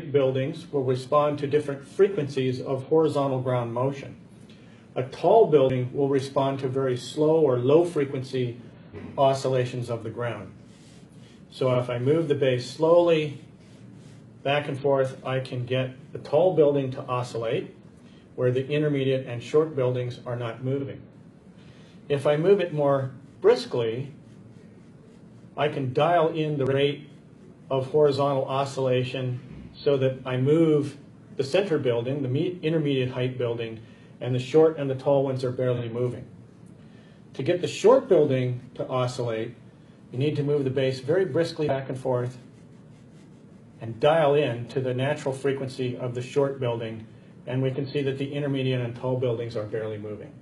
buildings will respond to different frequencies of horizontal ground motion. A tall building will respond to very slow or low frequency oscillations of the ground. So if I move the base slowly back and forth, I can get the tall building to oscillate, where the intermediate and short buildings are not moving. If I move it more briskly, I can dial in the rate of horizontal oscillation so that I move the center building, the intermediate height building, and the short and the tall ones are barely moving. To get the short building to oscillate, you need to move the base very briskly back and forth and dial in to the natural frequency of the short building, and we can see that the intermediate and tall buildings are barely moving.